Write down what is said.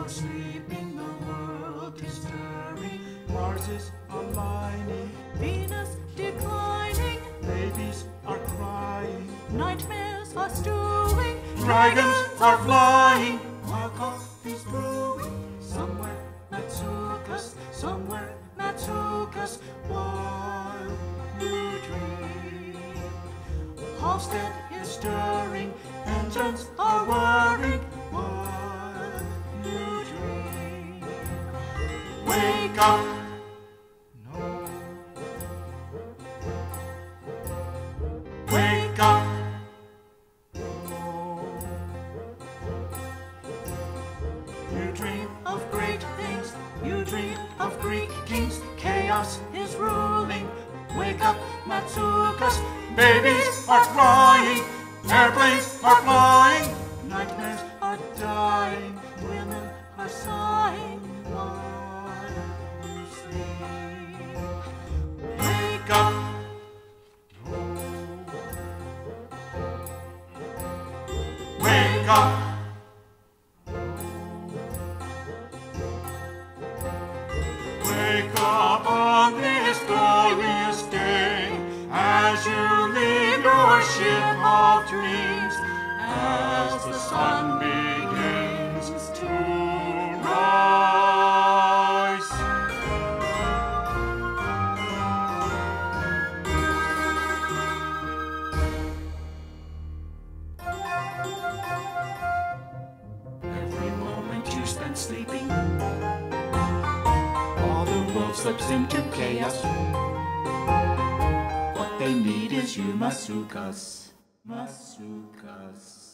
you're sleeping, the world is stirring. Mars is aligning, Venus declining, babies are crying, nightmares are stewing, dragons are flying, while coffee's brewing. Somewhere Matsoukas, somewhere Matsoukas, wild new dream. Halsted is stirring, engines are whirring, Matsoukas, babies are crying, airplanes are flying, Wake up! On this glorious day as you leave your ship of dreams spend sleeping all the world slips into chaos. What they need is you. Matsoukas. Matsoukas.